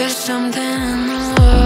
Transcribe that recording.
There's something in the world.